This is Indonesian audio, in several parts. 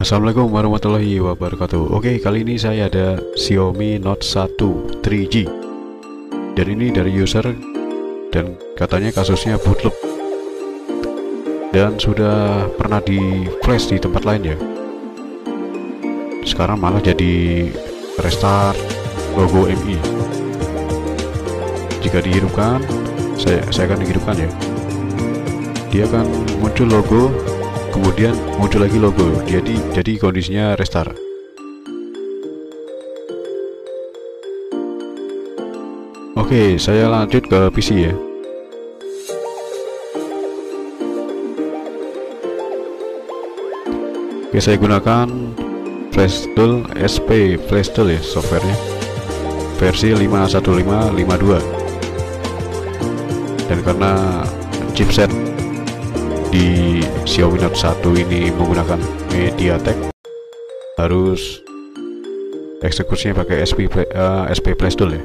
Assalamualaikum warahmatullahi wabarakatuh. Oke kali ini saya ada Xiaomi Note 1 3G Dan ini dari user Dan katanya kasusnya bootloop Dan sudah pernah di flash di tempat lain ya. Sekarang malah jadi restart logo MI Jika dihidupkan Saya, saya akan dihidupkan ya. Dia akan muncul logo kemudian muncul lagi logo. Jadi jadi kondisinya restart. Oke saya lanjut ke PC ya. Oke saya gunakan flash tool SP flash tool ya softwarenya. Versi 51552 dan karena chipset di Xiaomi Note 1 ini menggunakan MediaTek harus eksekusinya pakai SP uh, SP Flash Tool ya.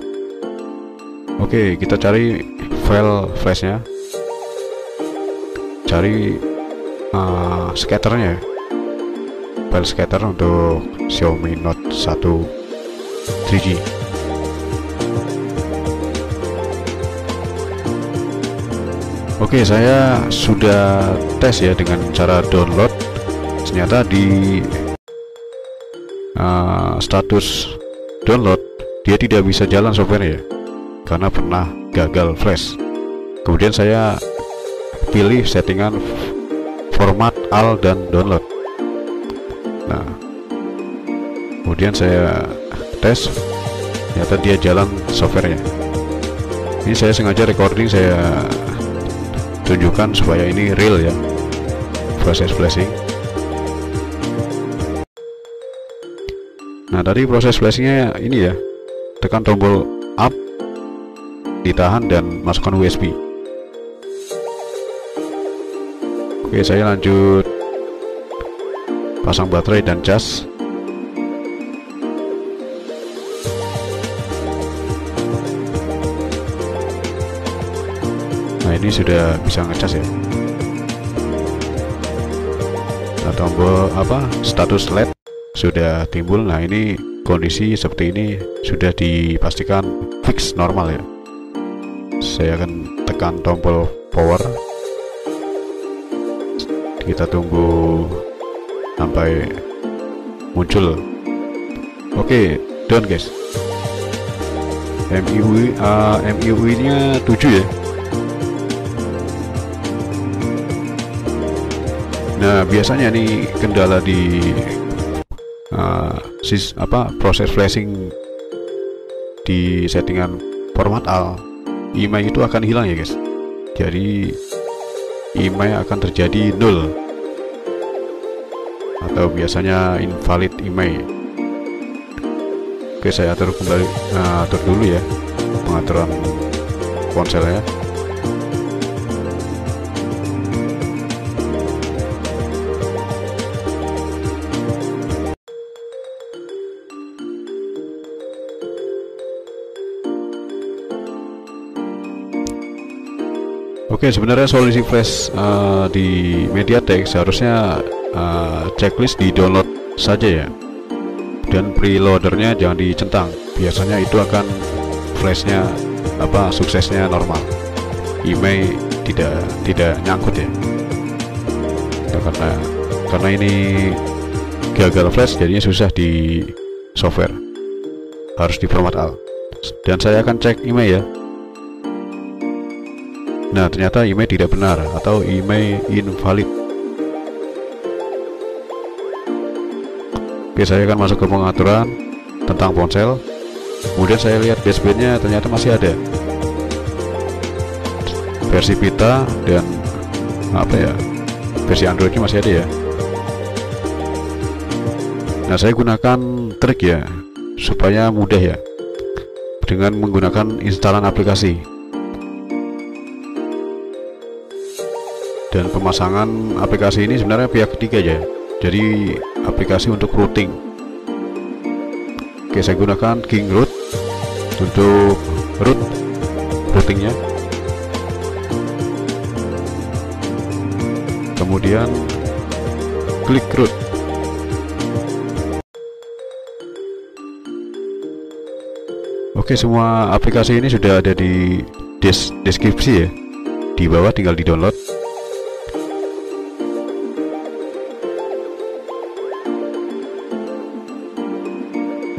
Oke kita cari file flashnya. Cari uh, scatternya file scatter untuk Xiaomi Note 1 3G Oke, saya sudah tes ya dengan cara download. Ternyata di uh, status download dia tidak bisa jalan software ya, karena pernah gagal flash. Kemudian saya pilih settingan format al dan download. Nah, kemudian saya tes, ternyata dia jalan softwarenya. Ini saya sengaja recording saya tunjukkan supaya ini real ya. Proses flashing. Nah tadi proses flashingnya ini ya. Tekan tombol up ditahan dan masukkan USB oke saya lanjut. Pasang baterai dan cas ini sudah bisa ngecas ya. Nah, tombol apa? Status LED sudah timbul. Nah ini kondisi seperti ini sudah dipastikan fix normal ya. Saya akan tekan tombol power. Kita tunggu sampai muncul. Oke okay, down guys MIUI uh, MIUI nya 7 ya Nah biasanya nih kendala di uh, sis apa proses flashing di settingan format AL email itu akan hilang ya guys. Jadi email akan terjadi nol atau biasanya invalid email. Oke saya atur kembali uh, atur dulu ya pengaturan ponselnya. Oke, sebenarnya solusi flash uh, di MediaTek seharusnya uh, checklist di download saja ya. Dan preloadernya jangan dicentang. Biasanya itu akan flashnya apa suksesnya normal. Email tidak tidak nyangkut ya. ya karena karena ini gagal flash jadinya susah di software. Harus di format al. Dan saya akan cek email ya Nah, ternyata email tidak benar atau email invalid. Oke, saya akan masuk ke pengaturan tentang ponsel. Kemudian saya lihat dashboardnya ternyata masih ada versi Vita dan apa ya versi Androidnya masih ada ya. Nah, saya gunakan trik ya supaya mudah ya dengan menggunakan instalan aplikasi. dan pemasangan aplikasi ini sebenarnya pihak ketiga ya jadi aplikasi untuk routing. Oke saya gunakan King Root untuk root routingnya. Kemudian klik root. Oke semua aplikasi ini sudah ada di deskripsi ya. Di bawah tinggal di download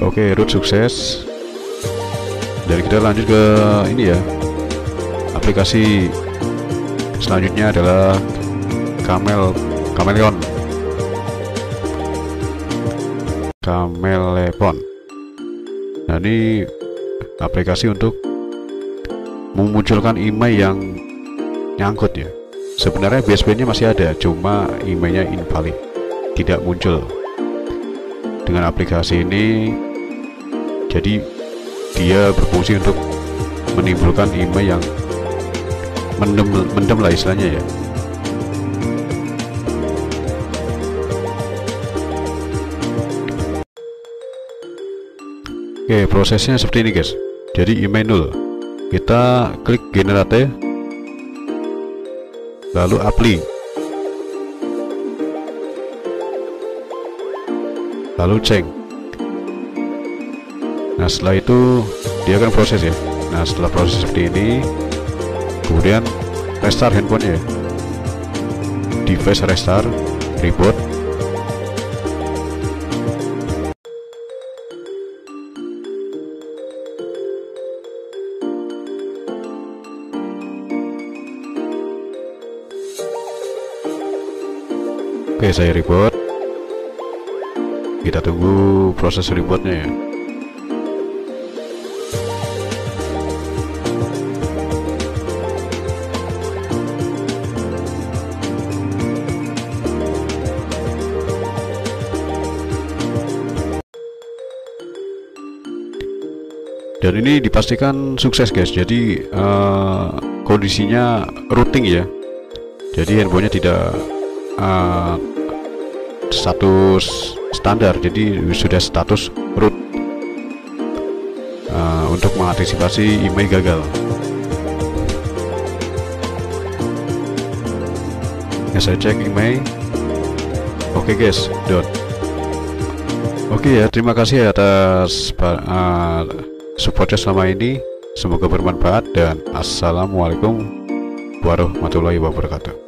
Oke root sukses. Dan kita lanjut ke ini ya. Aplikasi selanjutnya adalah Camel Chameleon Cameleon nah ini aplikasi untuk memunculkan email yang nyangkut ya. Sebenarnya BSP nya masih ada cuma emailnya invalid. Tidak muncul. Dengan aplikasi ini jadi dia berfungsi untuk menimbulkan email yang mendem, mendem lah istilahnya ya. Oke prosesnya seperti ini guys. Jadi email nul. Kita klik generate lalu apply. Lalu cek nah setelah itu dia akan proses ya. Nah setelah proses seperti ini kemudian restart handphonenya device restart reboot. Oke saya reboot. Kita tunggu proses rebootnya ya dan ini dipastikan sukses guys. Jadi uh, kondisinya routing ya. Jadi handphonenya tidak uh, status standar. Jadi sudah status root. Uh, untuk mengantisipasi email gagal. Ya saya cek email oke okay guys. Dot. Oke okay ya. Terima kasih atas uh, supportnya selama ini semoga bermanfaat dan assalamualaikum warahmatullahi wabarakatuh